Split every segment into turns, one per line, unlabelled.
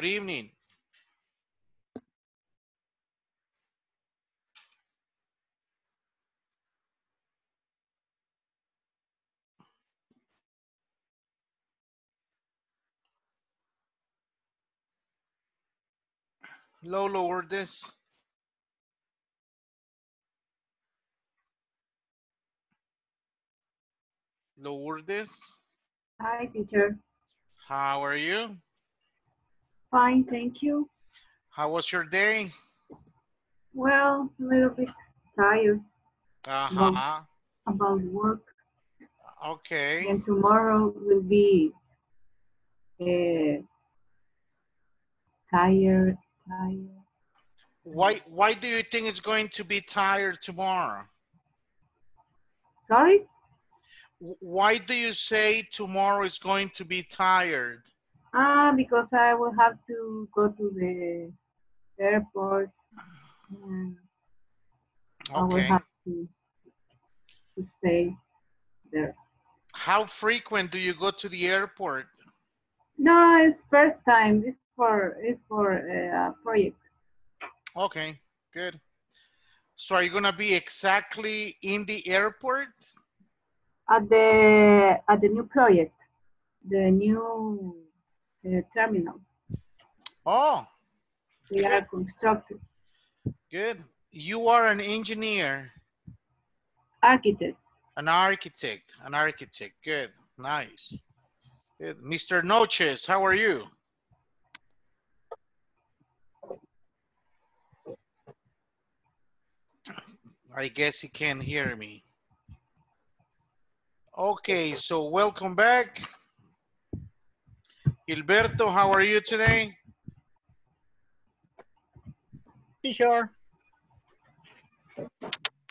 Good evening. Low, lower this. Lower this.
Hi, teacher.
How are you?
Fine, thank you.
How was your day?
Well, a little bit tired
Uh-huh.
about work.
Okay.
And tomorrow will be uh, tired, tired.
Why why do you think it's going to be tired tomorrow?
Sorry?
Why do you say tomorrow is going to be tired?
Ah, because I will have to go to the airport. And I will have to, to stay there.
How frequent do you go to the airport?
No, it's first time. It's for it's for a project.
Okay, good. So are you gonna be exactly in the airport?
at the at the new project, the new uh, Eh, terminal.
Oh,
We are constructing
good. You are an engineer,
architect.
an architect, an architect. Good, nice. Good. Mr. Noches, how are you? I guess he can't hear me. Okay, so welcome back. Gilberto, how are you today?
Teacher.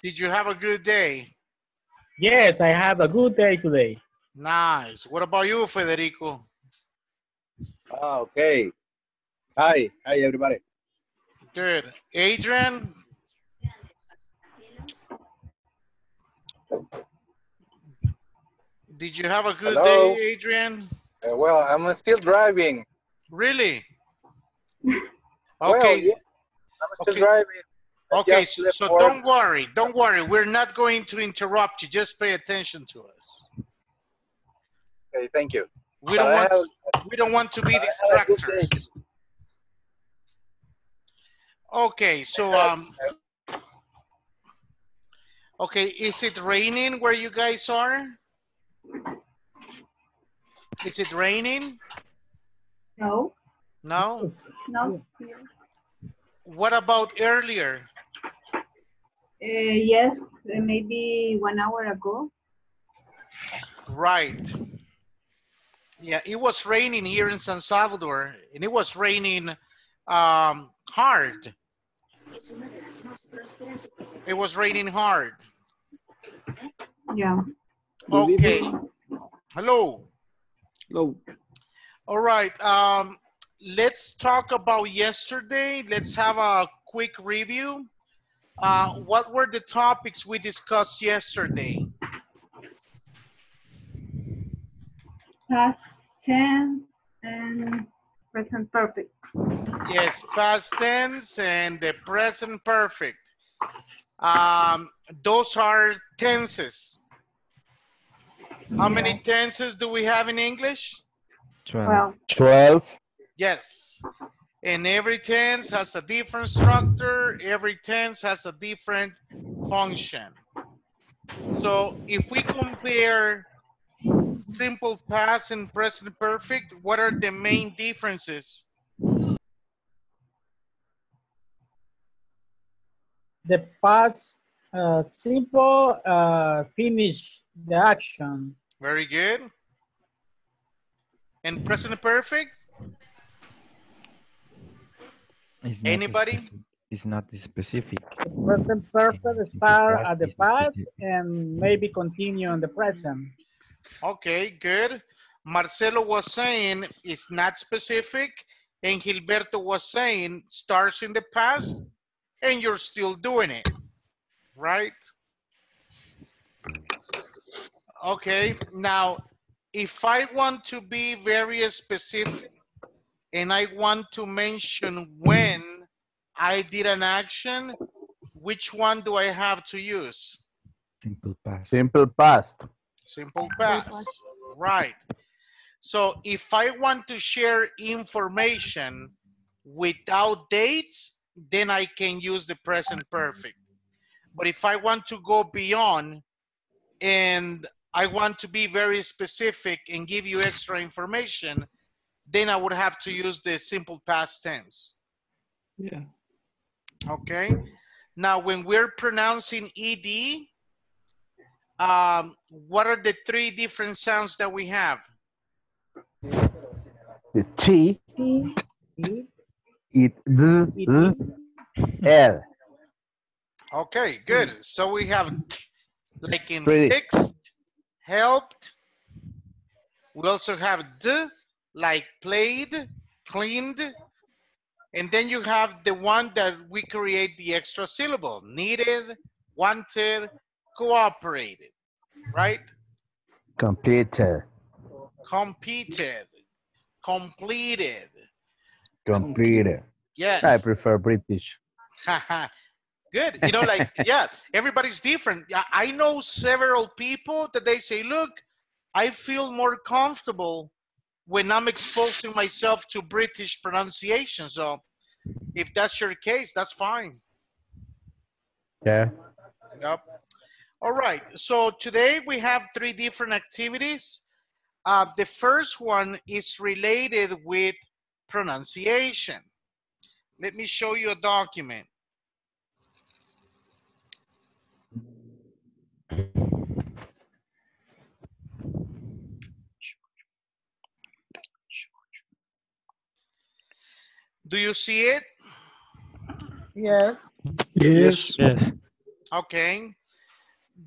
Did you have a good day?
Yes, I have a good day today.
Nice. What about you, Federico?
Ah, okay. Hi, hi everybody.
Good. Adrian? Did you have a good
Hello?
day, Adrian?
Uh, well, I'm still driving.
Really?
Well,
Okay.
yeah, I'm still
Okay.
driving. I
Okay, so, so don't worry. Don't worry. We're not going to interrupt you. Just pay attention to us.
Okay, thank you.
We don't want
have-
we don't want to be
I have a good day.
distractors. Okay, so um Okay, is it raining where you guys are? Is it raining?
No,
No?
no.
What about earlier?
Uh, yes, uh, maybe one hour ago.
Right. Yeah, it was raining here in San Salvador, and it was raining um, hard. It was raining hard.
Yeah.
Okay. Hello.
Hello.
All right. Um, let's talk about yesterday. Let's have a quick review. Uh, what were the topics we discussed yesterday?
Past tense and present perfect.
Yes, past tense and the present perfect. Um, those are tenses. How many tenses do we have in English?
Well,
12.
Yes. And every tense has a different structure. Every tense has a different function. So if we compare simple past and present perfect, what are the main differences?
The past uh, simple uh, finish the action.
Very good. And present perfect?
It's
Anybody?
specific. It's not specific.
Present perfect
the
start at the past and maybe continue in the present.
Okay, good. Marcelo was saying it's not specific, and Gilberto was saying starts in the past, and you're still doing it, right? Okay, now, if I want to be very specific, and I want to mention when I did an action, which one do I have to use?
Simple past.
Simple past.
Simple past, right. So if I want to share information without dates, then I can use the present perfect. But if I want to go beyond and I want to be very specific and give you extra information, then I would have to use the simple past tense.
Yeah.
Okay. Now, when we're pronouncing ED, um, what are the three different sounds that we have?
The T,
T,
it, the, the, L.
Okay, good. Hmm. So we have like in fixed, helped. We also have d, like played, cleaned. And then you have the one that we create the extra syllable, needed, wanted, cooperated, right?
Completed.
Competed, completed.
Completed.
Yes.
I prefer British.
Good. You know, like, yeah, everybody's different. Yeah, I know several people that they say, look, I feel more comfortable when I'm exposing myself to British pronunciation. So if that's your case, that's fine.
Yeah.
Yep. All right. So today we have three different activities. Uh, the first one is related with pronunciation. Let me show you a document. Do you see it?
Yes.
Yes.
Yes.
Okay.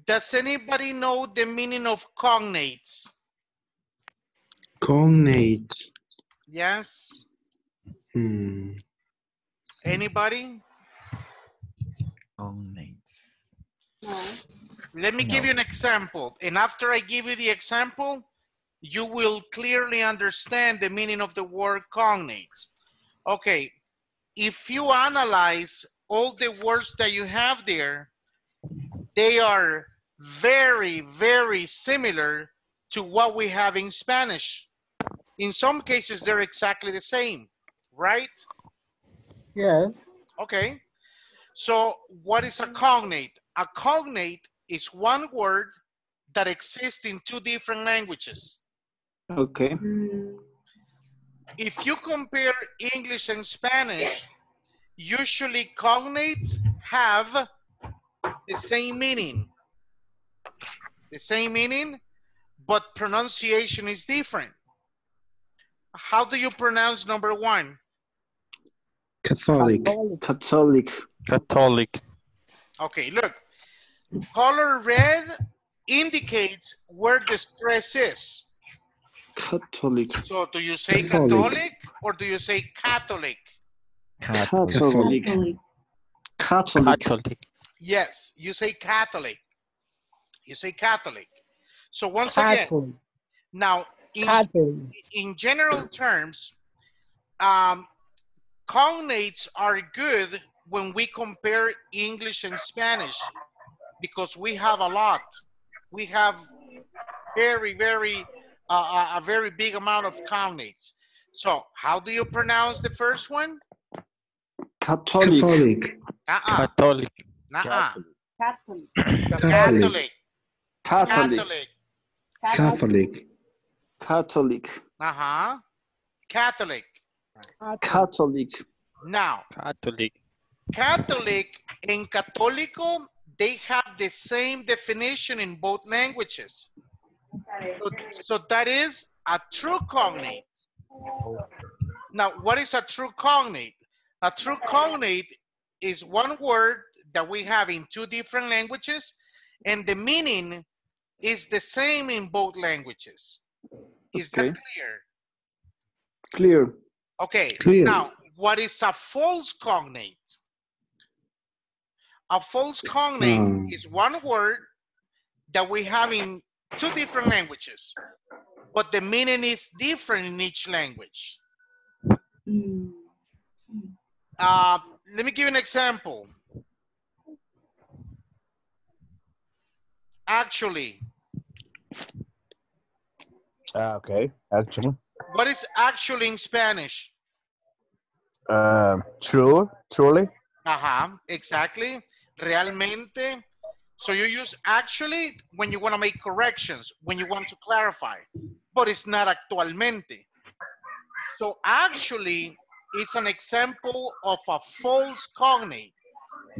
Does anybody know the meaning of cognates?
Cognates.
Yes.
Hmm.
Anybody?
Cognates.
no.
Let me give you an example. And after I give you the example, you will clearly understand the meaning of the word cognates. Okay. If you analyze all the words that you have there, they are very, very similar to what we have in Spanish. In some cases, they're exactly the same, right?
Yes.
Okay. So what is a cognate? A cognate is one word that exists in two different languages.
Okay.
Mm.
If you compare English and Spanish, usually cognates have the same meaning. The same meaning, but pronunciation is different. How do you pronounce number one?
Catholic. Catholic.
Catholic.
Okay, look. Color red indicates where the stress is.
Catholic.
So do you say
Catholic.
Catholic or do you say Catholic?
Catholic.
Catholic.
Catholic.
Catholic.
Catholic.
Yes, you say Catholic. You say Catholic. So once again, now in,
Catholic.
in general terms, um, cognates are good when we compare English and Spanish because we have a lot. We have very, very, uh, a- a very big amount of cognates. So how do you pronounce the first one?
Catholic. Catholic.
Uh-uh,
Catholic.
uh-uh.
Catholic.
Catholic.
Catholic.
Catholic.
Catholic. Catholic.
Uh-huh. Catholic.
Catholic.
Now,
Catholic.
Catholic and Católico, they have the same definition in both languages. So, so that is a true cognate. Now, what is a true cognate? A true cognate is one word that we have in two different languages, and the meaning is the same in both languages. Is that clear?
Clear.
Okay,
Clear.
now, what is a false cognate? A false cognate
Hmm.
is one word that we have in two different languages, but the meaning is different in each language. Uh, let me give you an example. Actually,
Ah, okay. Actually.
what is actually in Spanish?
Um, true. Truly.
Ajá, exactly. Realmente. So you use actually when you want to make corrections, when you want to clarify, but it's not actualmente. So actually, it's an example of a false cognate.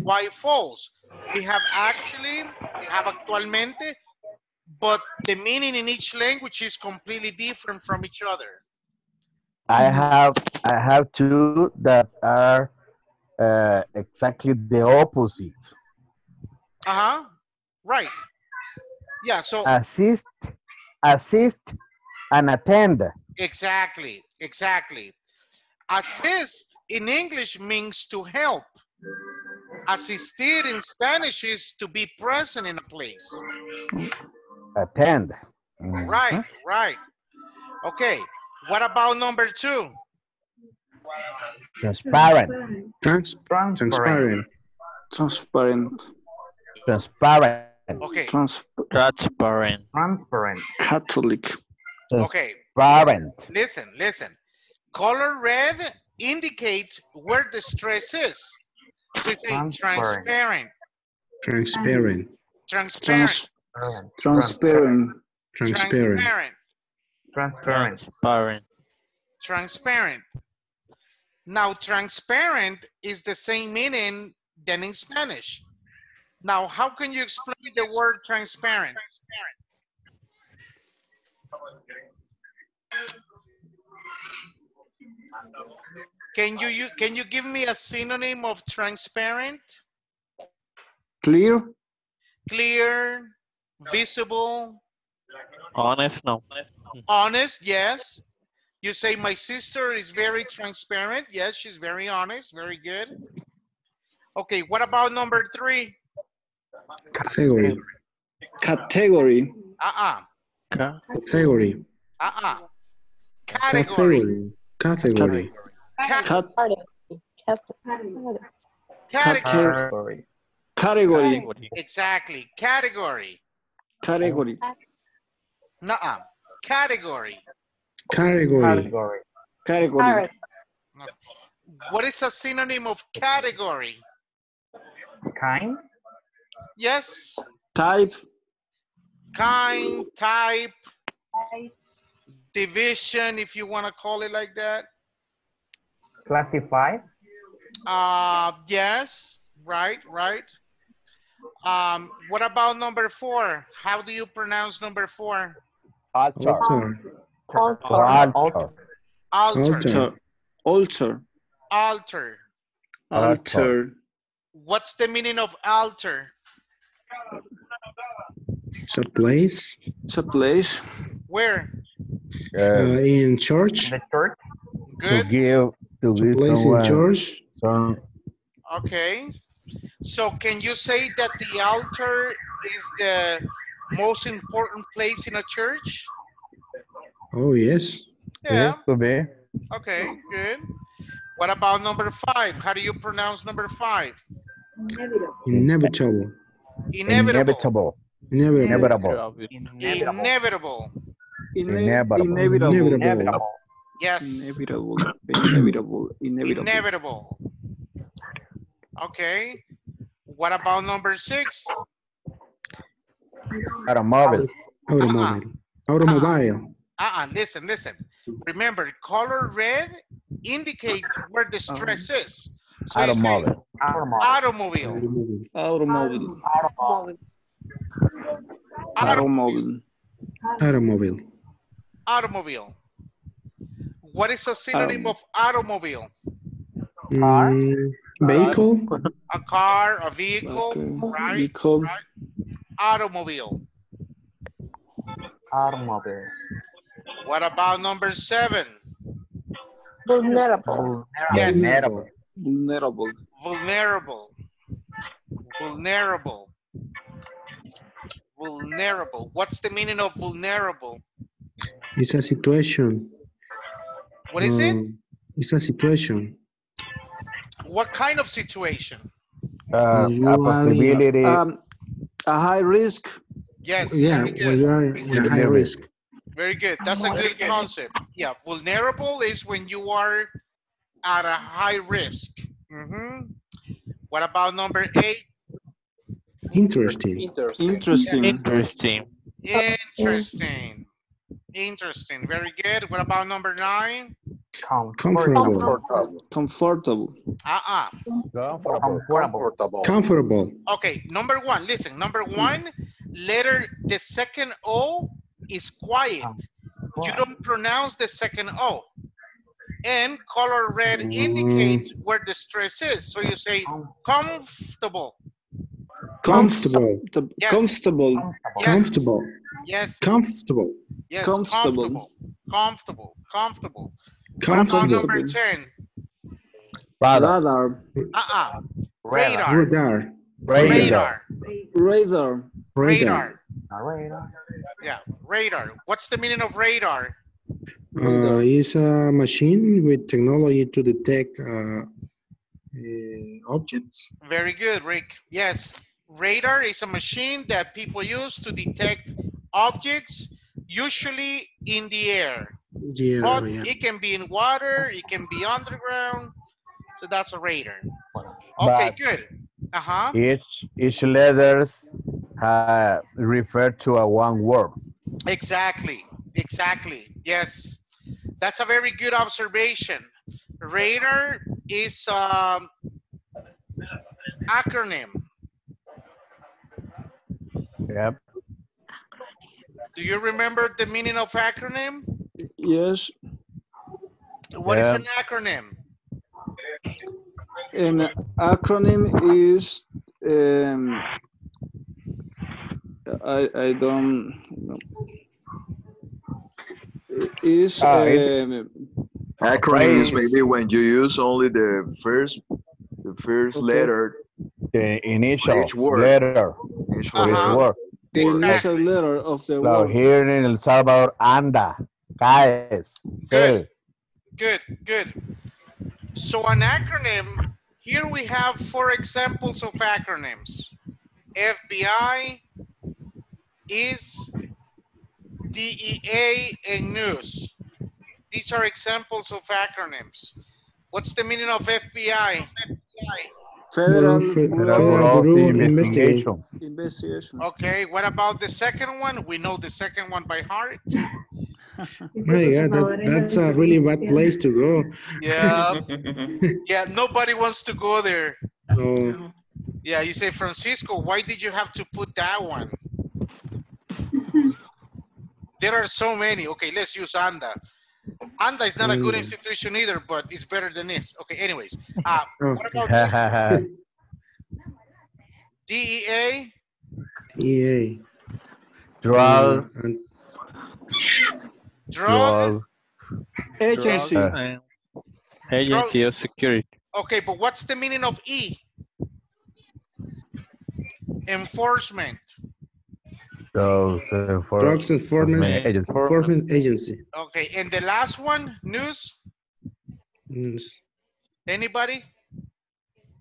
Why false? We have actually, we have actualmente, but the meaning in each language is completely different from each other.
I have I have two that are uh, exactly the opposite.
Uh-huh. Right. Yeah, so
Assist, assist, and attend.
Exactly, exactly. Assist in English means to help. Asistir in Spanish is to be present in a place.
Attend. Mhm.
Right, right. Okay, what about number two?
Transparent.
Trans- transparent. Transparent.
Transparent.
Okay,
Trans-
Transparent.
Catholic.
okay.
Transparent.
Listen, listen. Color red indicates where the stress is. So you say transparent,
Transparent.
transparent,
Trans- transparent.
transparent,
Transparent.
transparent. Now, transparent is the same meaning than in Spanish. Now, how can you explain the word transparent? Can you, you can you give me a synonym of transparent?
Clear.
Clear, visible,
Honest, no.
honest, yes. You say my sister is very transparent. Yes, she's very honest. Very good. Okay, what about number three?
Category. Category.
Uh-uh,
Category.
uh-uh. Category.
Category.
Ca-
Cat-
category.
category.
Exactly. Category.
Category.
Nuh-uh. Category.
Category. Category.
What is a synonym of category?
Kind?
Yes.
Type.
Kind, type,
Type.
division, if you want to call it like that.
Classified?
Uh, yes. Right, right. Um, what about number four? How do you pronounce number four?
Altar.
Altar.
Altar.
Alter.
Altar. Altar.
Alter.
Altar.
What's the meaning of alter?
It's a place
It's a place.
Where?
uh,
Uh,
in church.
The church?
to
Good.
give to
It's a
give
place in church.
some
Okay. So can you say that the altar is the most important place in a church?
Oh yes.
Yeah.
to be
Okay, good. What about number five? How do you pronounce number five?
Inevitable.
Inevitable.
Inevitable. Inevitable.
inevitable.
Inevitable.
Ine-
Inevitable.
Inevitable.
Inevitable.
Yes.
Inevitable. Inevitable. Inevitable.
Inevitable. Okay. What about number six?
Automobile.
Automobile. Automobile.
Uh-uh, listen, listen. Remember, color red indicates where the stress is. So you
Automobile.
Automobile.
Automobile.
Automobile. Automobile.
Automobile.
automobile. What is a synonym
Um,
of automobile?
Mm, vehicle.
A car, a vehicle, right?
Vehicle.
Automobile.
Automobile.
What about number seven?
Vulnerable.
Yes.
Vulnerable.
Vulnerable.
Vulnerable. Vulnerable. Vulnerable. What's the meaning of vulnerable?
It's a situation.
What is it?
Um, It's a situation.
What kind of situation?
Uh, a
Usually,
possibility.
Um, a high risk.
Yes,
Yeah,
very good.
you are in a high risk.
Very good. That's a good concept. Yeah, vulnerable is when you are at a high risk. Mhm. What about number eight?
Interesting.
Interesting.
Interesting.
Interesting. Interesting. Very good. What about number nine?
Comfortable.
Comfortable.
Uh-uh.
Comfortable.
Comfortable.
Okay, number one. Listen, number one, letter, the second O is quiet. You don't pronounce the second O. And color red mm. indicates where the stress is. So you say comfortable.
Comfortable.
Comfortable.
Yes.
Comfortable.
Yes.
Comfortable.
Yes.
Comfortable.
yes.
comfortable.
Comfortable. Comfortable. Comfortable. What about
Comfortable.
number 10?
Radar.
Radar.
Uh-uh. Radar.
Radar.
Radar.
Radar.
Radar.
Radar.
Yeah, radar. What's the meaning of radar?
Uh, is a machine with technology to detect uh, uh, objects.
Very good, Rick. Yes, radar is a machine that people use to detect objects, usually in the air.
Yeah,
But
yeah.
it can be in water, it can be underground. So that's a radar. Okay,
But-
good. Uh-huh.
Each each letters uh, refer to a one word.
Exactly. Exactly. Yes. That's a very good observation. Radar is um acronym.
Yep.
Do you remember the meaning of acronym?
Yes.
What is
Yeah.
an acronym?
An acronym is um, I I don't know. Is
Ah, it-
um,
Acronym is maybe when you use only the first, the first
Okay.
letter
The initial
Each word.
letter.
each
Each
word.
Uh-huh.
word.
the initial
Exactly.
letter of the
So
word.
here in El Salvador, anda, caes,
Good.
se.
Good, good. So an acronym, here we have four examples of acronyms. FBI, is, DEA, and news. These are examples of acronyms. What's the meaning of FBI?
Federal
Fe-
Bureau eh,
Federal
Bureau
Bureau
of
of Investigation.
Investigation.
Okay, what about the second one? We know the second one by heart.
My God, that, that's a really bad place to go.
Yeah, yeah, nobody wants to go there.
Oh,
Yeah, you say, Francisco, why did you have to put that one? There are so many. Okay, let's use ANDA. ANDA is not a good
Mm.
institution either, but it's better than this. Okay, anyways. Uh, what about DEA?
EA.
Drugs.
Drug?
Drug.
Agency.
Uh,
And Agency of Security.
Okay, but what's the meaning of E? Enforcement.
Those uh, for
Drugs Enforcement
agency.
Enforcement Agency.
Okay, and the last one, news?
News.
Anybody?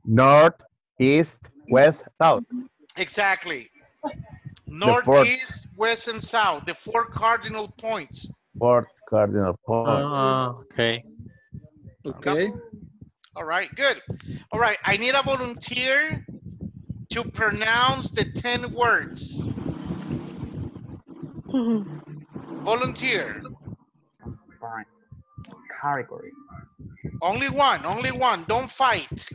North, east, west, south.
Exactly.
fourth.
Northeast, west, and south, the four cardinal points.
Fourth cardinal point.
Ah, okay.
Okay.
All right, good. All right, I need a volunteer to pronounce the 10 words. Mm-hmm. Volunteer.
Fine. Category.
Only one, only one. Don't fight.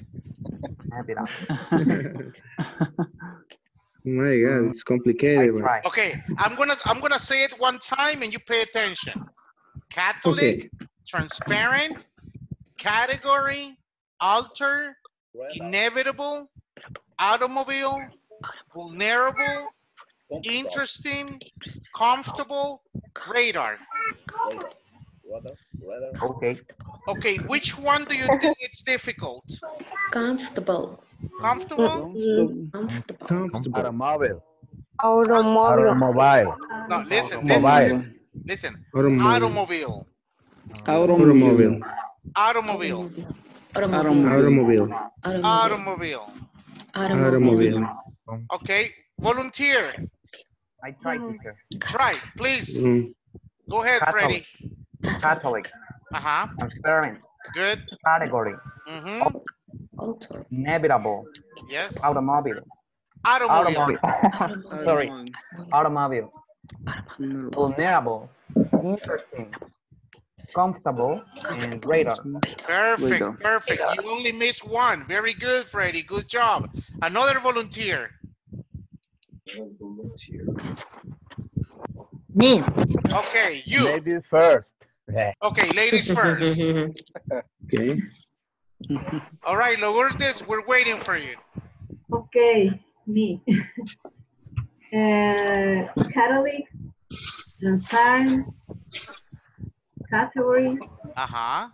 Have it. Oh
my God, it's complicated.
I
but-
try.
Okay, I'm gonna I'm gonna say it one time and you pay attention. Catholic, transparent, category, alter, inevitable, automobile, vulnerable, interesting, comfortable, radar.
Okay.
Okay, which one do you think it's difficult?
Comfortable.
Comfortable?
Comfortable.
Comfortable.
Automobile.
Automobile.
Automobile.
No, listen, listen,
Mobile.
listen, listen.
Automobile.
Automobile,
Automobile.
Automobile.
Automobile.
Automobile.
Automobile.
Automobile.
Automobile.
Okay. Volunteer.
I try, teacher.
Try, please.
Mm,
Go ahead, Freddy.
Catholic.
Uh-huh.
Transparent.
Good.
Category.
Mm-hmm.
Alter.
Inevitable.
Yes.
Automobile.
Automobile.
Automobile. Sorry. Automobile.
No.
Vulnerable. Interesting. Comfortable. And radar.
Perfect, perfect. You only missed one. Very good, Freddy. Good job. Another volunteer.
Me.
Okay, you.
Ladies first.
Okay, ladies first.
Okay.
All right, Lourdes, we're waiting for you.
Okay, me. uh, Catholic, transparent, category,
Uh-huh.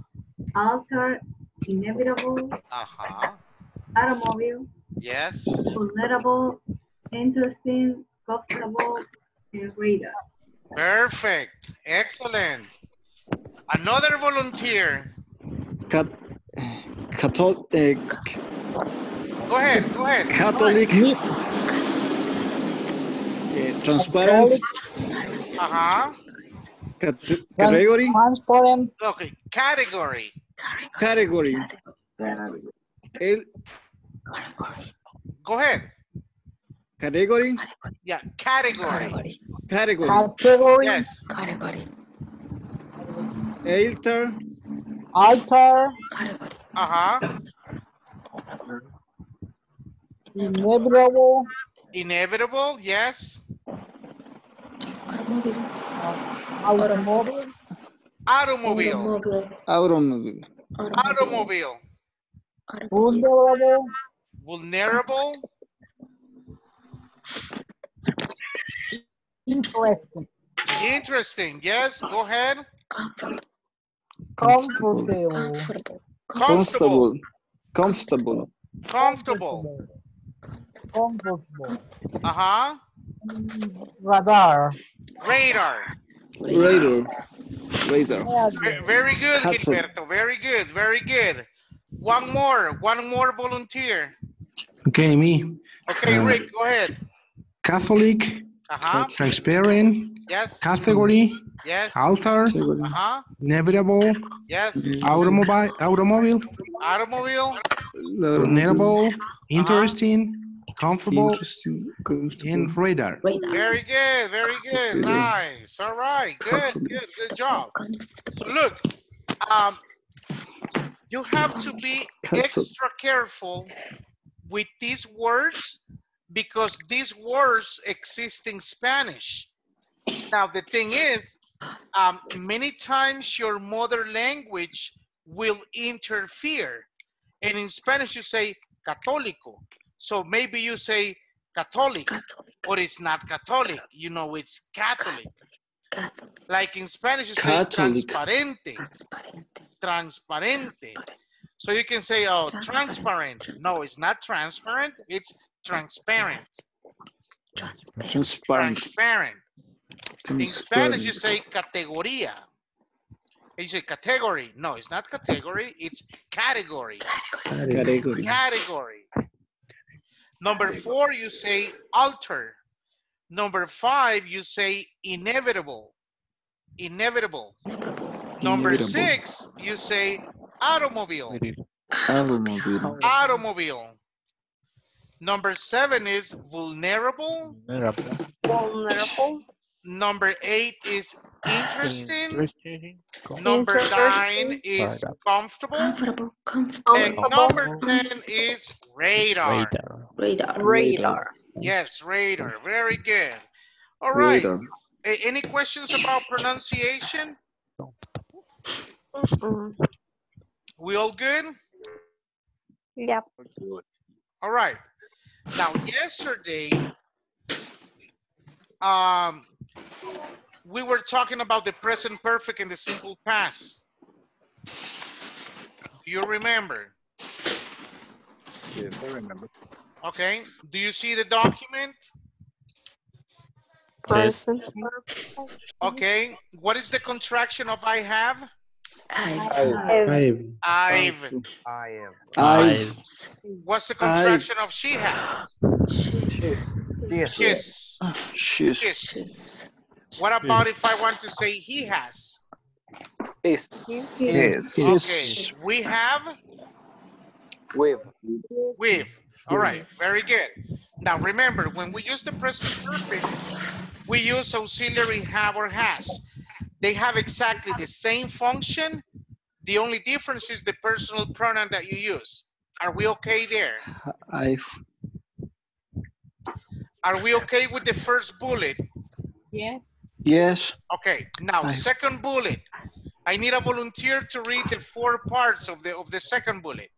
alter, inevitable,
Uh-huh.
automobile,
Yes.
vulnerable, interesting, comfortable, and radar.
Perfect. Excellent. Another volunteer.
Cat, Catholic, uh,
Go ahead, go ahead.
Catholic, uh, transparent,
Uh-huh.
cat- category,
Transparent.
Okay, category.
category, El,
Go ahead.
Category,
Yeah, category.
category,
Category.
Yes.
Category.
alter,
Alter.
Category.
Uh-huh.
Inevitable.
Inevitable. Yes.
Automobile.
Automobile.
Automobile.
automobile,
Automobile.
Vulnerable.
Vulnerable.
Interesting.
Interesting. Yes. Go ahead.
Comfortable.
Comfortable.
Comfortable.
comfortable, comfortable,
Comfortable.
Comfortable.
Uh-huh.
Radar.
Radar.
radar, radar,
Very good, Gilberto. Very good. Very good. One more. One more volunteer.
Okay, me.
Okay,
Uh,
Rick, go ahead.
Catholic,
Uh-huh.
transparent,
Yes.
category,
Yes.
alter,
category,
Uh-huh.
inevitable,
Yes.
automobile, automobile,
Automobile.
vulnerable, interesting, comfortable,
interesting, comfortable,
and radar.
Radar.
Very good. Very good. Nice. All right. Good. Good. Good job. So look, um, you have to be extra careful with these words because these words exist in Spanish. Now, the thing is, um, many times your mother language will interfere. And in Spanish, you say católico. So maybe you say Catholic,
Catholic.
but it's not Catholic. You know, it's Catholic.
Catholic.
Like in Spanish, you say
Catholic.
transparente,
Transparente.
transparente.
Transparente.
So you can say, oh,
Transparent.
transparent. No, it's not transparent. It's transparent.
Transparent.
transparent,
Transparent. In Spanish, you say categoría. And you say category. No, it's not category. It's category.
category,
Category. Number four, you say alter. Number five, you say inevitable. Inevitable. Number
Inevitable.
six, you say automobile.
automobile,
Automobile. Number seven is vulnerable.
Vulnerable.
Number eight is interesting.
Interesting.
Number
Interesting.
nine is comfortable.
Comfortable. Comfortable.
And number 10 is radar.
Radar.
Radar.
Radar.
Yes, radar. Very good. All right.
radar,
Any questions about pronunciation? We all good?
Yep.
All right. Now, yesterday, um, we were talking about the present perfect and the simple past. Do you remember?
Yes, I remember.
Okay. Do you see the document?
Yes.
Present.
Okay. What is the contraction of I have?
I.
I've,
I've.
I am.
I've,
What's the contraction of she has?
Yes.
Kiss.
she's,
Kiss. What about if I want to say he has?
Is.
yes,
Okay, we have,
With.
with. All right, very good. Now remember, when we use the present perfect, we use auxiliary have or has. They have exactly the same function. The only difference is the personal pronoun that you use. Are we okay there?
I've,
Are we okay with the first bullet?
Yes.
yes,
Okay, now
Aye.
second bullet. I need a volunteer to read the four parts of the of the second bullet.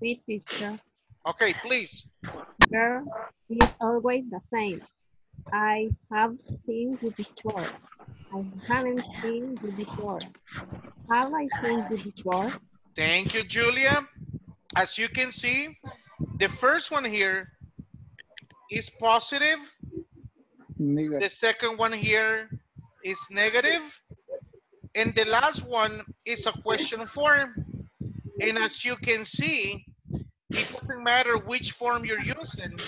See, teacher.
Okay, please.
Girl is always the same. I have seen you before. I haven't seen you before. Have I seen you before?
Thank you, Julia. As you can see, the first one here is positive.
negative,
The second one here is negative. And the last one is a question form. And as you can see, it doesn't matter which form you're using.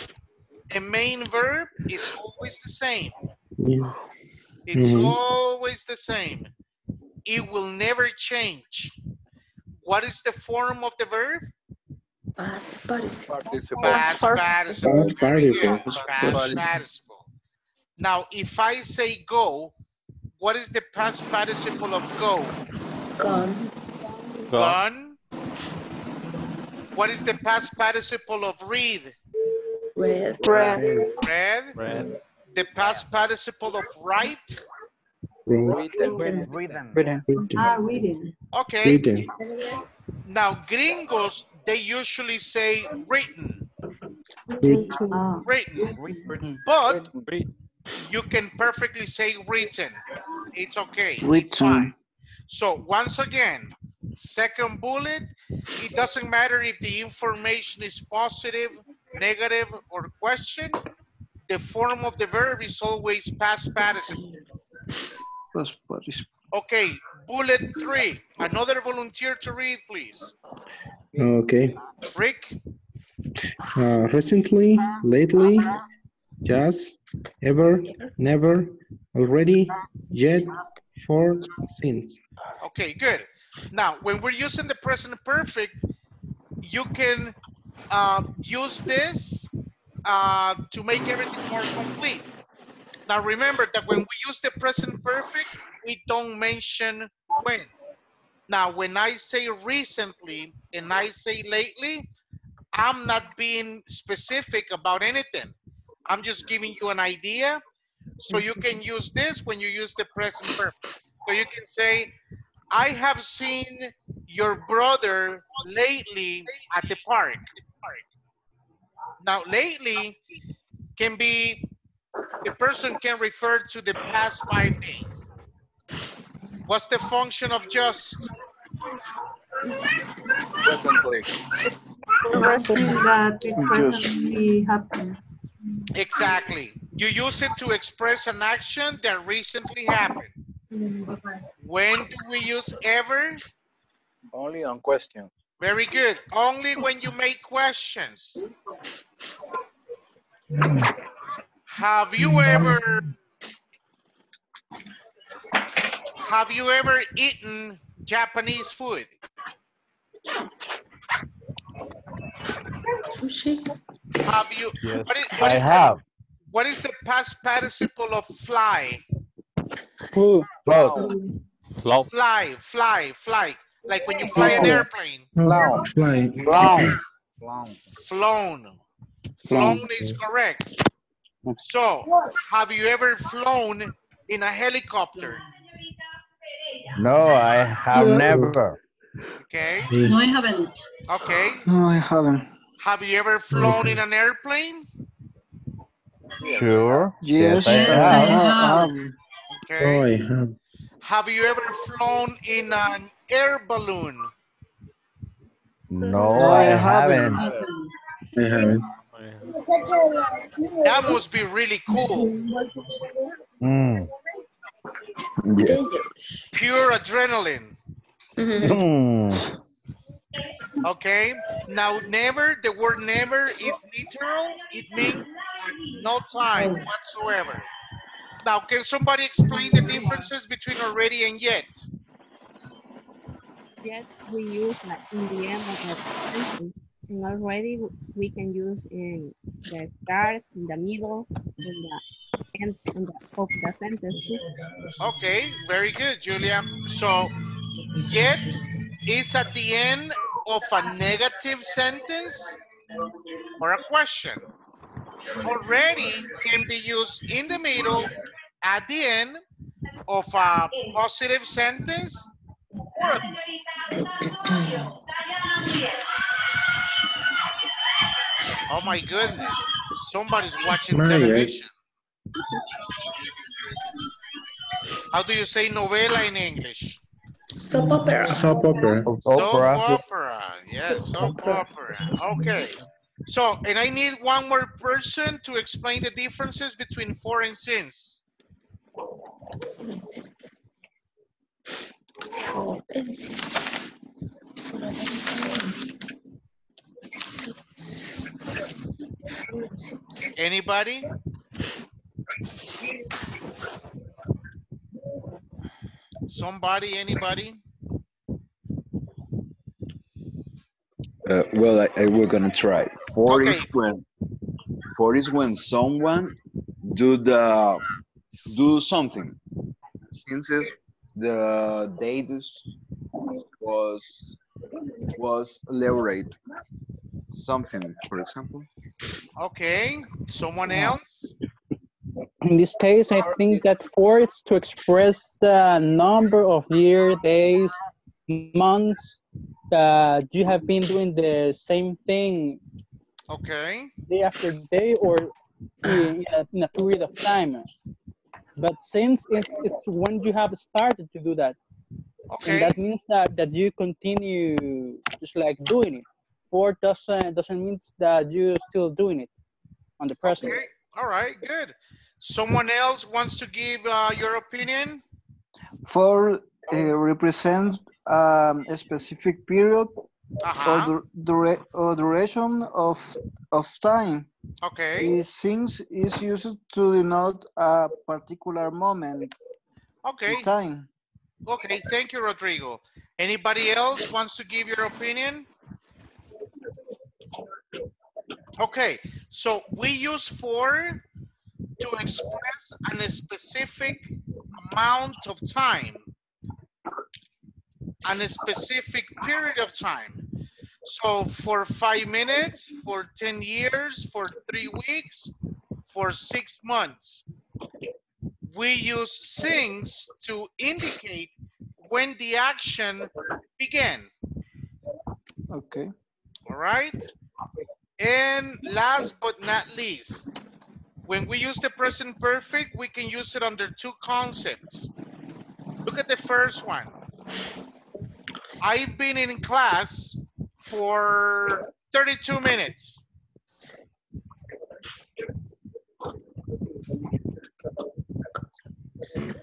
The main verb is always the same.
yeah.
It's
Mhm.
always the same. It will never change. What is the form of the verb?
Past participle.
Past participle.
Past participle.
Past participle. Now, if I say go, what is the past participle of go?
Gone.
Go.
Gone. What is the past participle of read?
Red.
Red.
Read.
Red.
The past participle of write?
Wrong.
Written.
Rhythm.
Written.
Ah, reading.
Okay.
Written.
Now, gringos, they usually say written.
Written.
Ah,
Written. But
Read.
you can perfectly say written. It's okay. It's
Written.
fine. So once again, second bullet, it doesn't matter if the information is positive, negative, or question. The form of the verb is always past participle. Okay, bullet three. Another volunteer to read, please.
Okay.
Rick,
Uh, recently, lately, just, ever, never, already, yet, for, since.
Okay, good. Now, when we're using the present perfect, you can uh, use this uh, to make everything more complete. Now, remember that when we use the present perfect, we don't mention when. Now, when I say recently and I say lately, I'm not being specific about anything. I'm just giving you an idea. So you can use this when you use the present perfect. So you can say, I have seen your brother lately at the park. Now, lately can be, the person can refer to the past five days. What's the function of just?
Presently.
something that it presently happened.
Exactly. You use it to express an action that recently happened. Mm, When do we use ever?
Only on questions.
Very good. Only when you make questions. Have you ever have you ever eaten Japanese food?
Sushi.
Have you
Yes,
what is, what
I
is
have.
what is the past participle of fly?
Float.
Flow.
Fly, fly, fly. Like when you fly an airplane.
Flown.
Fly.
Flown.
Flown.
Flown. Flown is correct. So, have you ever flown in a helicopter?
No, I have never.
Okay,
No,
I haven't.
okay.
no, I haven't.
Have you ever flown in an airplane?
Sure.
Yes,
I
I
have.
have.
Oh,
Okay.
I have.
Have you ever flown in an air balloon?
No,
No,
I
I haven't.
haven't.
I haven't.
That must be really cool.
Mm.
Dangerous.
Pure adrenaline.
Hmm.
Okay. Now, never, the word never is literal. It means no time whatsoever. Now, can somebody explain the differences between already and yet?
Yet we use like in the end of the sentence. And already we can use in the start, in the middle, in the end in the, of the sentence.
Okay, very good, Julia. So, yet is at the end of a negative sentence or a question. Already can be used in the middle, at the end of a positive sentence or Oh my goodness, somebody's watching
My
television. How do you say novela in English?
Soap opera.
Soap opera.
Soap
Opera.
opera. Yes, soap opera. Okay. So, and I need one more person to explain the differences between for and since. Anybody? Somebody, anybody?
Uh, well, I, I we're gonna try. For is
Okay.
when for is when someone do the do something. Since the date is, was was elaborate something, for example.
Okay. Someone else?
In this case, I think that for is to express the number of year, days, months that you have been doing the same thing
Okay.
day after day or in, in a period of time. But since it's, it's when you have started to do that, and
Okay.
that means that, that you continue just like doing it. For doesn't doesn't mean that you're still doing it on the present.
Okay. All right. Good. Someone else wants to give uh, your opinion?
For uh, represent um, a specific period or,
Uh-huh.
dur- dura- or duration of of time.
Okay.
It seems is used to denote a particular moment
Okay.
in time.
Okay. Thank you, Rodrigo. Anybody else wants to give your opinion? Okay. So we use for to express a specific amount of time and a specific period of time. So for five minutes, for 10 years, for three weeks, for six months. We use things to indicate when the action began,
Okay.
all right? And last but not least, when we use the present perfect, we can use it under two concepts. Look at the first one. I've been in class for 32 minutes.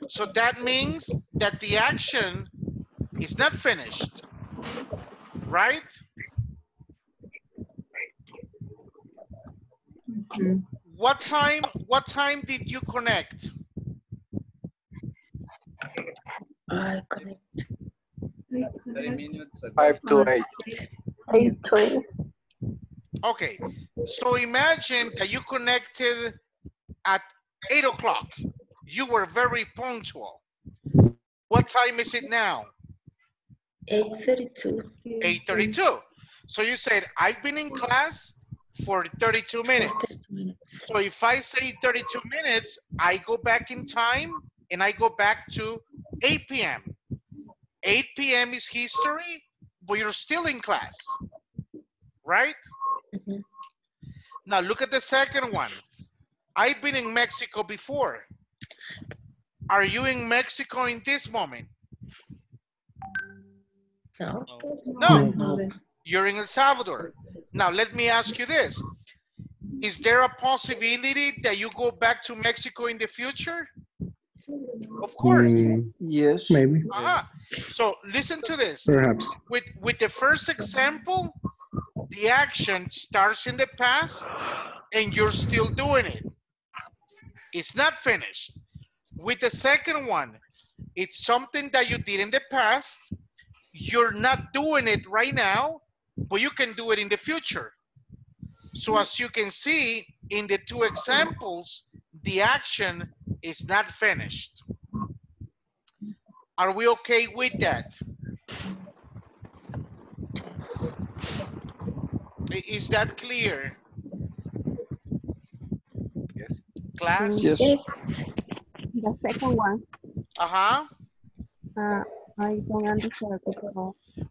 So that means that the action is not finished, right? What time, what time did you connect?
I connect.
Five to eight.
Eight twenty.
Okay, so imagine that you connected at eight o'clock. You were very punctual. What time is it now?
Eight thirty-two.
8.32. So you said, I've been in class for 32 minutes.
Thirty minutes.
So if I say 32 minutes, I go back in time and I go back to 8 p.m. 8 p.m. is history, but you're still in class, right?
Mhm.
Now look at the second one. I've been in Mexico before. Are you in Mexico in this moment?
No.
No,
No.
you're in El Salvador. Now let me ask you this. Is there a possibility that you go back to Mexico in the future? Of course.
Mm,
Yes.
maybe,
Uh-huh. So listen to this.
perhaps.
With, with the first example, the action starts in the past and you're still doing it. It's not finished. With the second one, it's something that you did in the past. You're not doing it right now, but you can do it in the future. So as you can see in the two examples, the action is not finished. Are we okay with that? Is that clear?
Yes.
Class?
Yes.
Yes.
The second one,
Uh-huh.
uh, I don't understand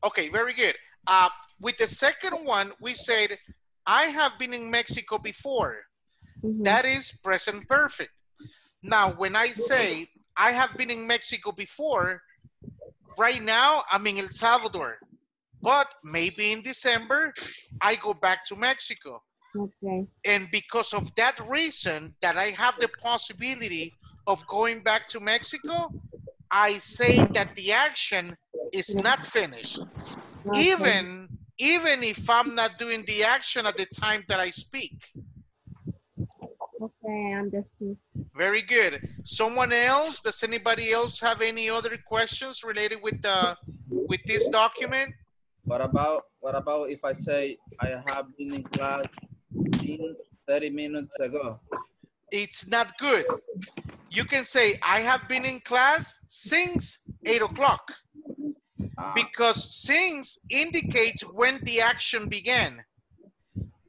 Okay, very good. Uh, with the second one, we said, I have been in Mexico before.
mhm,
That is present perfect. Now, when I say I have been in Mexico before, right now I'm in El Salvador, but maybe in December I go back to Mexico.
okay,
And because of that reason that I have the possibility of going back to Mexico, I say that the action is not finished.
okay,
Even, even if I'm not doing the action at the time that I speak.
okay, understood.
Very good. Someone else, does anybody else have any other questions related with the, with this document?
What about what about if I say I have been in class since 30 minutes ago?
It's not good. You can say, I have been in class since eight o'clock.
Ah,
Because since indicates when the action began.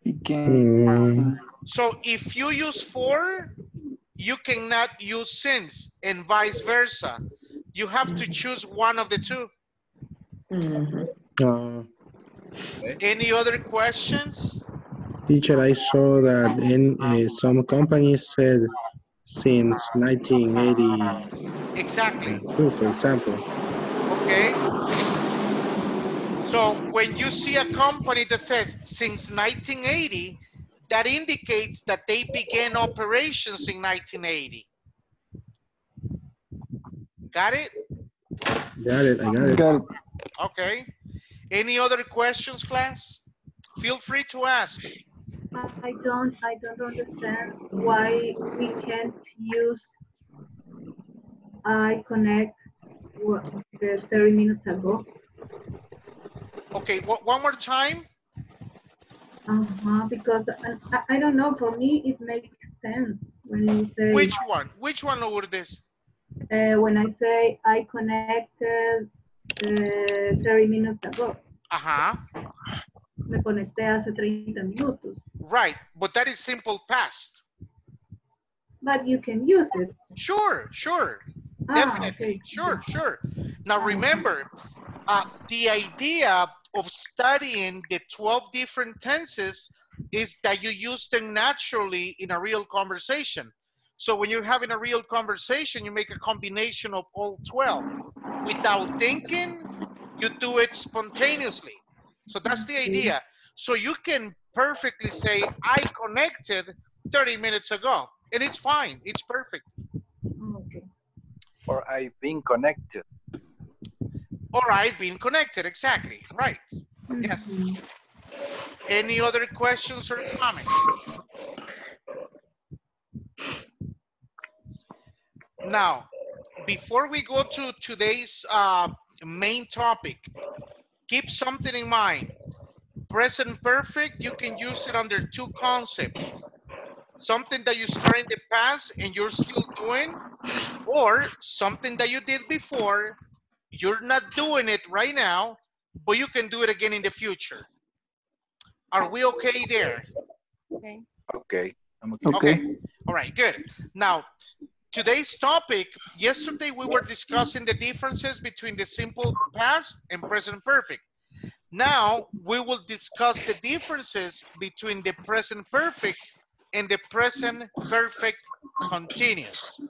Begin.
Mm,
So if you use for, you cannot use since and vice versa. You have to choose one of the two.
Mhm.
uh,
Any other questions?
teacher, I saw that in uh, some companies said since 1980.
Exactly,
for example.
okay? So when you see a company that says since 1980, that indicates that they began operations in 1980. Got it?
Got it, I got it.
Got it.
Okay. Any other questions, class? Feel free to ask.
I don't, I don't understand why we can't use I connect what, the 30 minutes ago.
Okay, one more time.
Uh-huh, because I, I- I don't know, for me, it makes sense when you say,
Which one? Which one, Lourdes?
uh, when I say I connected uh, 30 minutes ago.
Uh-huh.
Me conecté hace 30 minutos.
Right, but that is simple past.
But you can use it.
Sure, sure,
Ah,
definitely.
okay.
Sure, sure. Now remember, uh, the idea of studying the 12 different tenses is that you use them naturally in a real conversation. So when you're having a real conversation, you make a combination of all 12. Without thinking, you do it spontaneously. So that's the idea. So you can perfectly say, I connected 30 minutes ago. And it's fine, it's perfect.
Okay.
Or I've been connected.
Or I've been connected, exactly, right. Yes.
Mhm.
Any other questions or comments? Now, before we go to today's uh, main topic, keep something in mind. Present perfect, you can use it under two concepts. Something that you start in the past and you're still doing, or something that you did before, you're not doing it right now, but you can do it again in the future. Are we okay there?
Okay.
Okay. I'm okay.
Okay.
All right, good. Now, today's topic, yesterday we were discussing the differences between the simple past and present perfect. Now, we will discuss the differences between the present perfect and the present perfect continuous.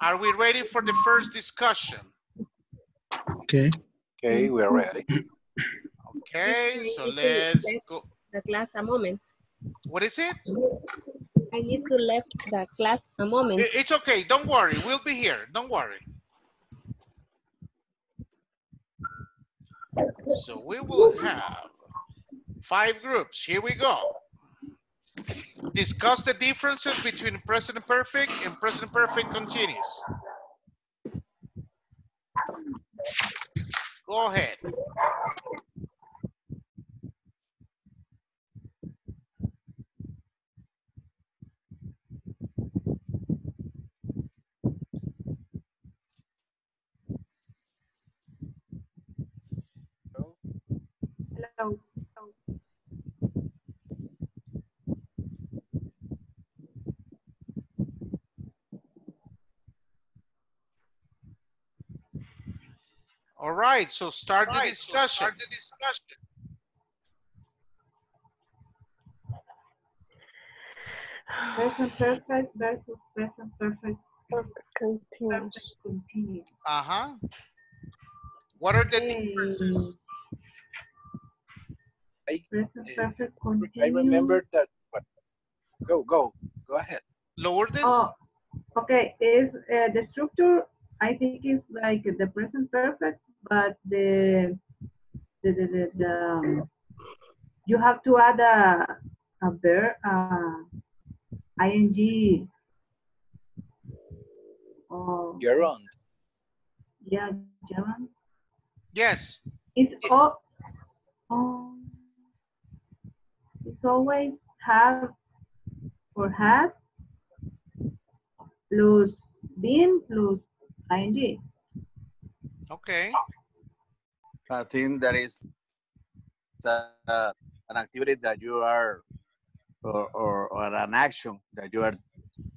Are we ready for the first discussion?
Okay.
Okay, we're ready.
Okay, so let's go.
The class a moment.
What is it?
I need to left the class a moment.
It's okay. Don't worry. We'll be here. Don't worry. So we will have five groups. Here we go. Discuss the differences between present perfect and present perfect continuous. Go ahead.
Hello.
All right, so start the discussion.
Present perfect versus present perfect.
Continuous.
Continuous.
Uh-huh. What are the
Okay.
differences?
Present
Eh,
perfect
I
continuous.
remember that. What? Go, go, go ahead.
Lower this?
Oh, okay. Is uh, the structure? I think is like the present perfect, but the the the, the, the um, you have to add a a verb, uh, ing. Oh,
You're on.
yeah, John.
Yes.
It's all. Um, it's always have or has plus been plus ing.
Okay.
I think that is the, uh, an activity that you are, or, or, or an action that you are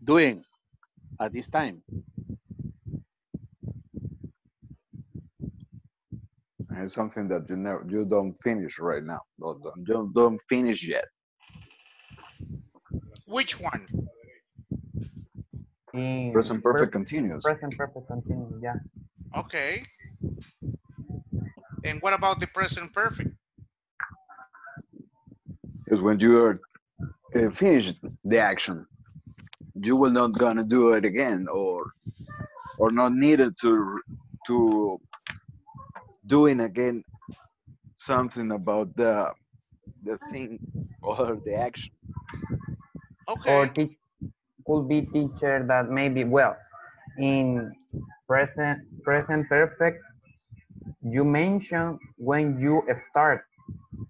doing at this time.
It's something that you never, you don't finish right now. Don't, don't, don't- don't finish yet.
Which one?
In
Present perfect
per-
continuous.
Present perfect continuous, yeah.
Okay. And what about the present perfect?
is when you are uh, finished the action you will not gonna do it again or or not needed to to doing again something about the the thing or the action
Okay. Or could be teacher that maybe, well, in present, present perfect, you mention when you start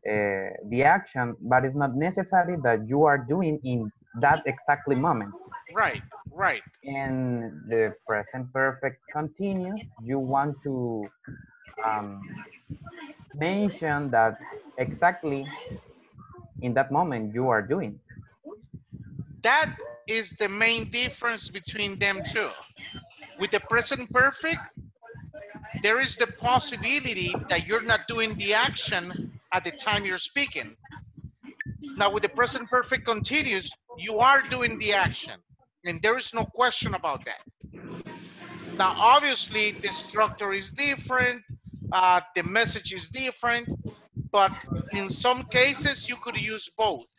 uh, the action, but it's not necessary that you are doing in that exactly moment.
Right, right.
and the present perfect continuous, you want to um, mention that exactly in that moment you are doing.
That is the main difference between them two. With the present perfect, there is the possibility that you're not doing the action at the time you're speaking. Now, with the present perfect continuous, you are doing the action, and there is no question about that. Now, obviously, the structure is different, uh, the message is different, but in some cases, you could use both.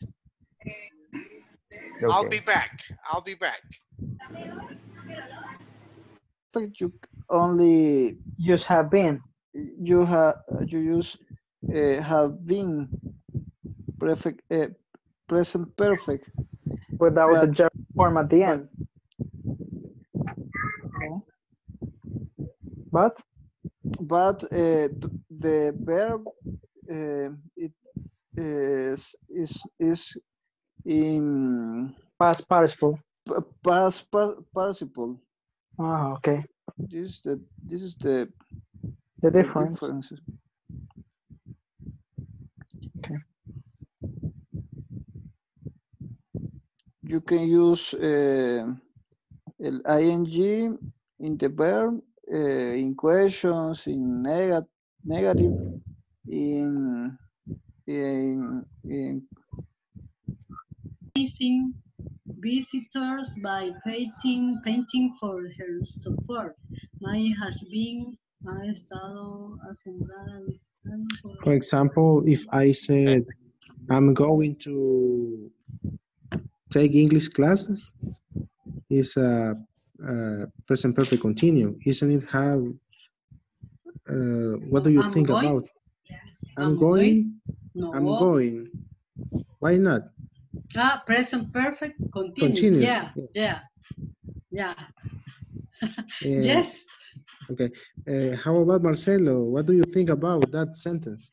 I'll be back. I'll be back.
But you only
use have been.
You have you use uh, have been perfect uh, present perfect
Without the
But-
germ form at the end. But
but uh, the verb uh, it is is is in
past participle.
past par- participle.
Ah, okay.
This is the this is the
The
the
difference.
differences.
Okay.
You can use uh, el ing in the verb uh, in questions, in nega negative, in in in
Facing visitors by painting, painting for her support. Maya has been, ha estado asombrada
For example, if I said I'm going to take English classes is a, a present perfect continue. Isn't it how, uh, what do you
I'm
think
going?
about? I'm
I'm
going,
No.
I'm going. Why not?
Ah, present perfect continuous.
Continuous,
Yeah, yeah, yeah.
Uh,
yes.
Okay. Uh, how about Marcelo? What do you think about that sentence?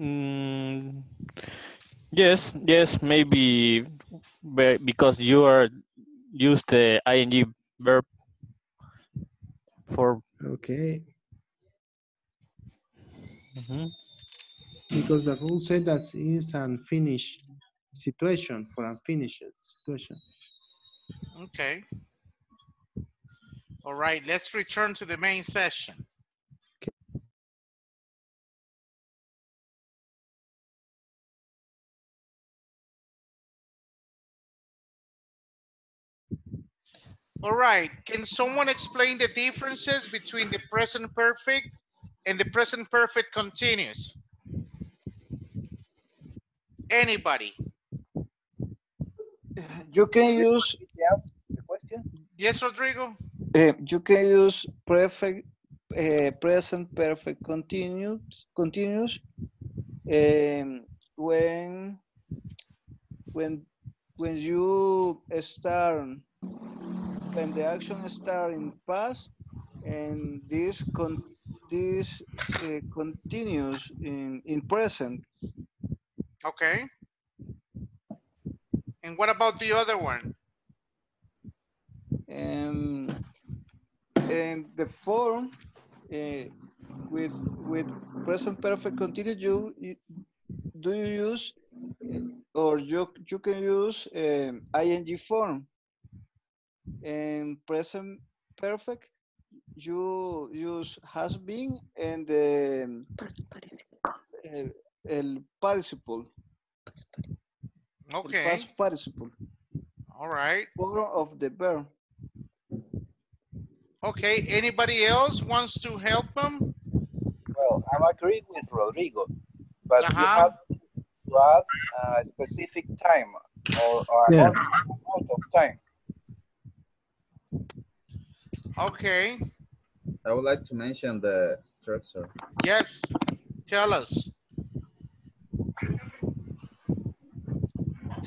Mm, yes, yes, maybe because you are use the ing verb for
Okay.
Mhm.
Because the rule said that an unfinished situation for unfinished situation.
Okay. All right, let's return to the main session. All right, can someone explain the differences between the present perfect and the present perfect continuous? Anybody?
You can use
The question?
Yes, Rodrigo?
uh, you can use perfect uh, present perfect continuous continuous um, when when when you start when the action start in past and this con this uh, continues in in present
Okay. And what about the other one?
um, and the form uh, with with present perfect continuous you, you do you use or you you can use um, ing form and present perfect you use has been and um, el, el participle el
Okay,
past participle
all right.
form of the verb
Okay, anybody else wants to help them?
Well, I'm agreeing with Rodrigo, but you
Uh-huh.
have to add a specific time or, or
Yeah.
amount, amount of time.
Okay,
I would like to mention the structure.
yes, tell us.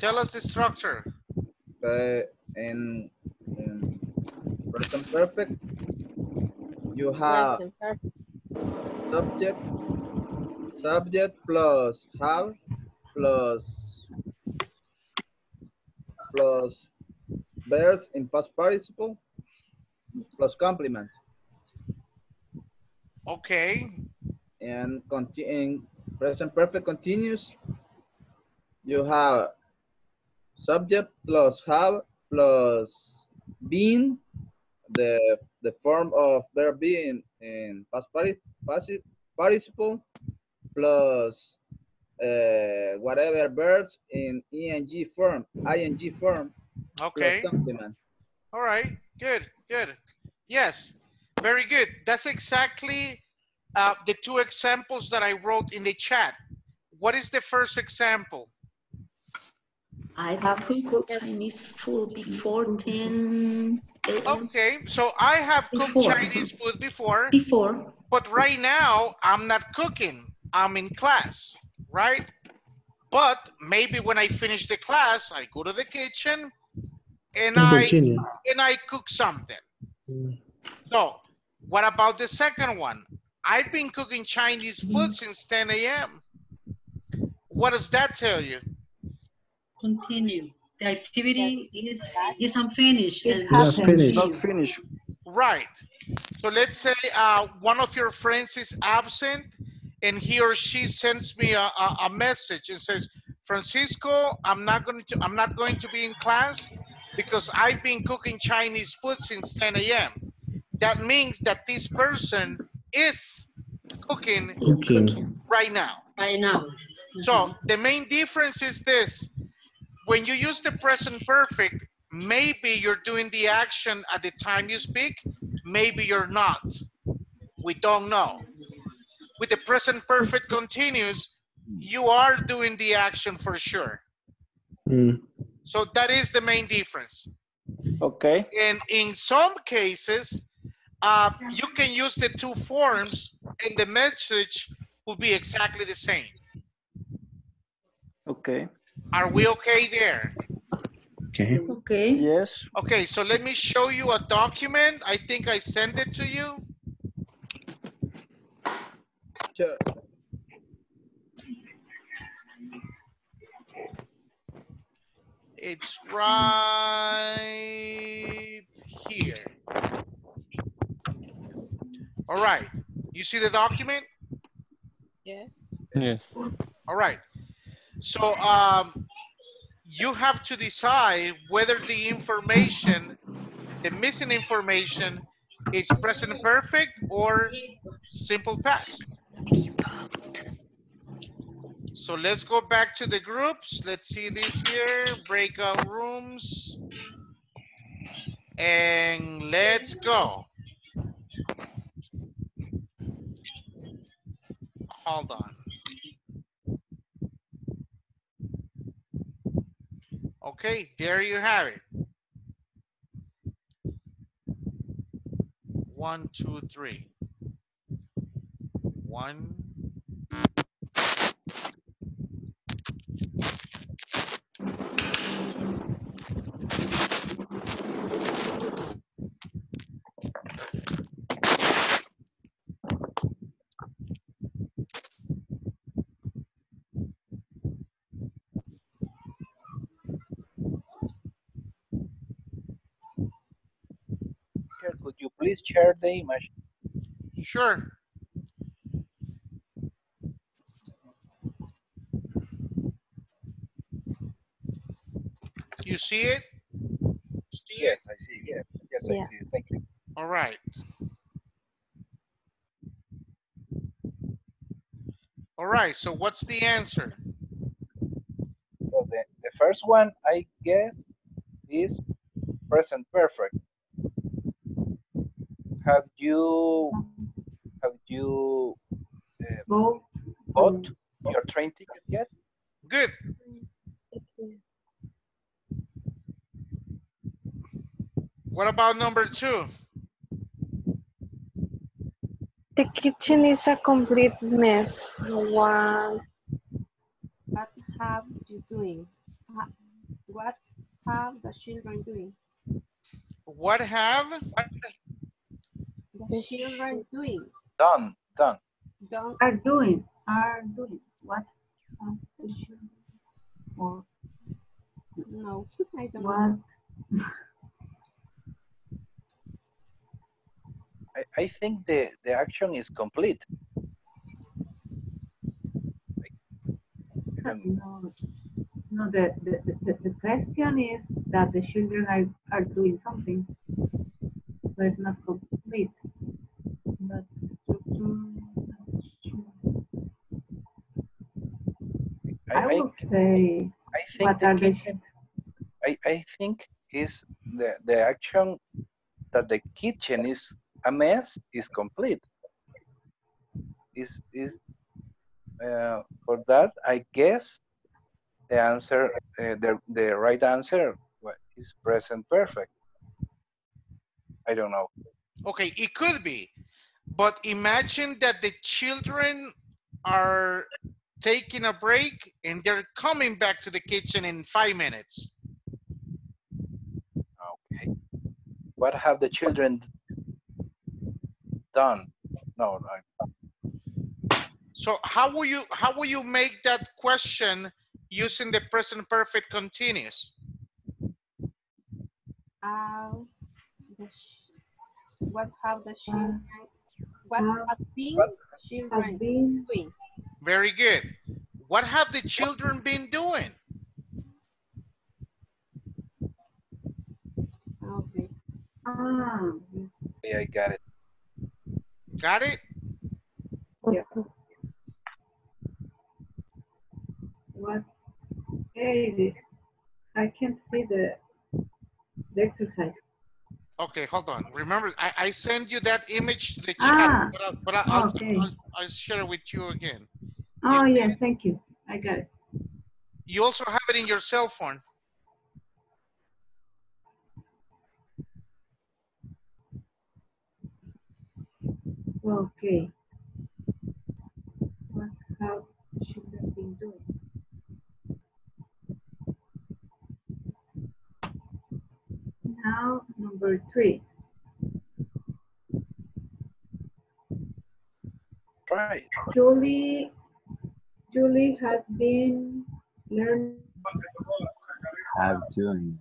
Tell us the structure.
Uh, in, in present perfect, you have
Present perfect.
subject, subject plus have plus plus verbs in past participle plus complement
Okay,
and conti- in present perfect continues. you have subject plus have plus been, the the form of verb being in past passive participle plus uh, whatever verbs in ing form ing form
okay, all right, good, good. Yes, very good. That's exactly uh, the two examples that I wrote in the chat. What is the first example?
I have cooked Chinese food before 10 a.m.
Okay, so I have cooked
Before.
Chinese food before,
Before.
but right now I'm not cooking. I'm in class, right? But maybe when I finish the class, I go to the kitchen and
And
I
continue.
and I cook something. Mm. So, what about the second one? I've been cooking Chinese food mm. since 10 a.m. What does that tell you?
Continue. The activity is is unfinished.
It
and
finished.
not finished
Right. So let's say uh, one of your friends is absent and he or she sends me a, a, a message and says, Francisco, I'm not going to I'm not going to be in class because I've been cooking Chinese food since 10 a.m. That means that this person is cooking
Cooking.
right now.
Right now.
So the main difference is this. When you use the present perfect, maybe you're doing the action at the time you speak, maybe you're not. We don't know. With the present perfect continuous, you are doing the action for sure.
Mm.
So that is the main difference.
Okay.
And in some cases, uh, you can use the two forms and the message will be exactly the same.
Okay.
Are we okay there?
Okay.
Okay.
Yes.
Okay, so let me show you a document. I think I sent it to you.
Sure.
It's right here. All right, you see the document?
Yes.
Yes.
All right. So um, you have to decide whether the information, the missing information, is present perfect or simple past. So let's go back to the groups. Let's see this here, breakout rooms. And let's go. Hold on. Okay, there you have it. One, two, three. One.
Here, could you please share the image?
Sure. You see it?
Yes, I see. Yeah. Yes, I
Yeah.
see. Thank you.
All right. All right, so what's the answer?
Well, the, the first one, I guess, is present perfect. Have you have you uh,
Both.
bought your train ticket yet?
Good. What about number two?
The kitchen is a complete mess. One.
What have you doing? What have the children doing?
What have?
The children doing.
Done, done.
Don't
Are doing. Are doing. What? are the children? Or
know. I don't
what?
know.
I, I think the, the action is complete.
No, no the, the, the, the question is that the children are, are doing something. So it's not complete. But
I,
I
I,
would say,
I think
what
the
are the
kitchen, I, I think is the, the action that the kitchen is a mess is complete. Is is uh, for that? I guess the answer, uh, the the right answer is present perfect. I don't know.
Okay, it could be. But imagine that the children are taking a break and they're coming back to the kitchen in five minutes.
Okay. What have the children done? No, no.
So how will you how will you make that question using the present perfect continuous?
How the what have the um, children what have been children been... doing?
Very good. What have the children been doing?
Okay.
Ah,
Yeah, I got it.
Got it?
yeah. What? Hey, I can't see the, the exercise.
Okay, hold on. Remember, I, I send you that image to the chat,
Ah,
but, I, but I, I'll,
okay.
I'll, I'll share it with you again.
Oh, yes, thank you. I got it.
You also have it in your cell phone.
Okay. What have children been doing? Now, number three.
Right.
Julie, Julie has been learning.
Have doing.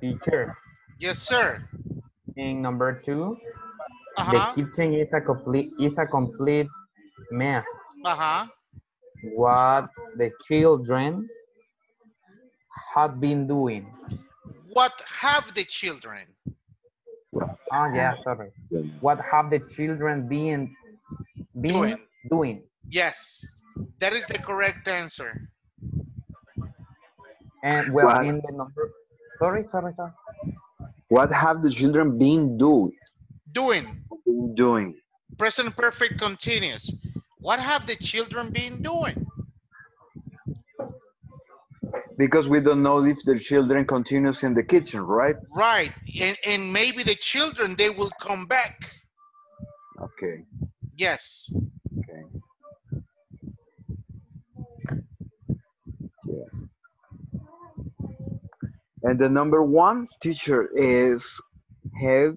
Teacher,
Yes, sir.
in number two,
Uh-huh.
the kitchen is a complete is a complete mess.
Uh-huh.
What the children have been doing.
What have the children?
Oh yeah, sorry. What have the children been been
Doing.
doing?
Yes, that is the correct answer.
And well,
What?
in the number. Sorry, sorry, sorry.
What have the children been doing?
Doing.
Been doing.
Present perfect continuous. What have the children been doing?
Because we don't know if the children continues in the kitchen, right?
Right. And, and maybe the children, they will come back.
Okay.
Yes.
Okay. Yes. And the number one teacher is have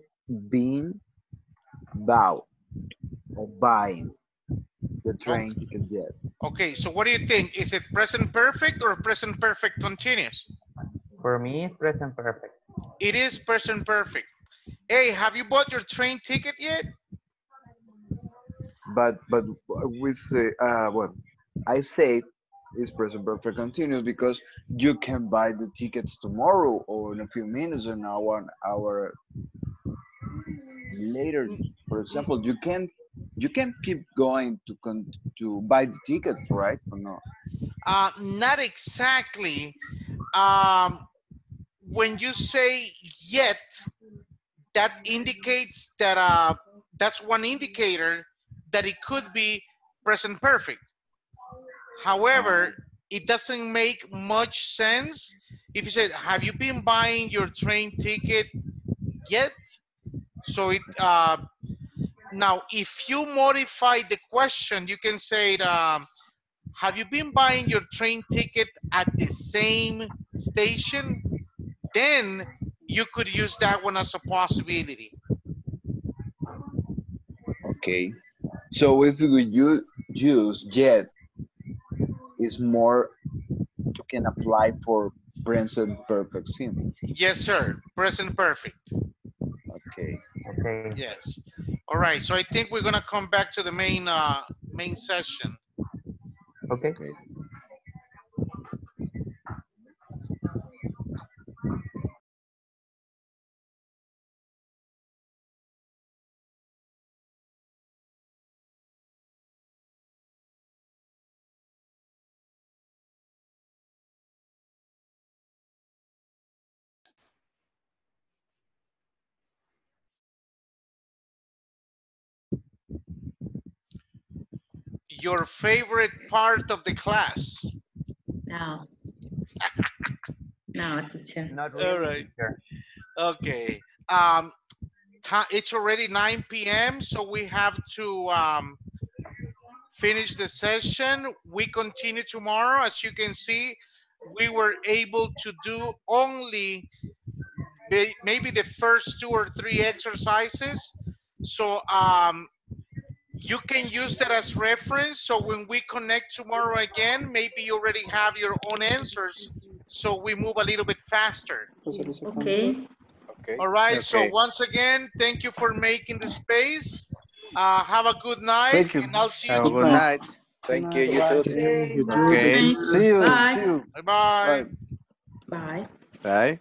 been bought or buying the train ticket yet.
Okay, so what do you think? Is it present perfect or present perfect continuous?
For me, present perfect.
It is present perfect. Hey, have you bought your train ticket yet?
But but we say uh well I say is present perfect continuous because you can buy the tickets tomorrow or in a few minutes or an hour an hour later. For example, you can you can keep going to con to buy the tickets, right? Or no?
Uh, not exactly. Um, when you say yet, that indicates that uh, that's one indicator that it could be present perfect. However, it doesn't make much sense if you said, "Have you been buying your train ticket yet?" So it uh, now, if you modify the question, you can say, it, um, "Have you been buying your train ticket at the same station?" Then you could use that one as a possibility.
Okay. So if you use yet, is more you can apply for present perfect simple.
Yes, sir. Present perfect.
Okay.
Okay.
Yes. All right. So I think we're gonna come back to the main uh, main session.
Okay.
Your favorite part of the class.
No. No, teacher.
Not
All right. Okay. Um, ti- it's already 9 p.m., so we have to um, finish the session. We continue tomorrow. As you can see, we were able to do only maybe the first two or three exercises. So um, you can use that as reference. So when we connect tomorrow again, maybe you already have your own answers. So we move a little bit faster.
Okay.
Okay.
All right. So once again, thank you for making the space. Uh, have a good night.
Thank you.
And I'll see you
Have a good night.
Thank you. You too.
You too.
Okay.
See you.
Bye.
See you.
Bye bye.
Bye.
Bye.
Bye.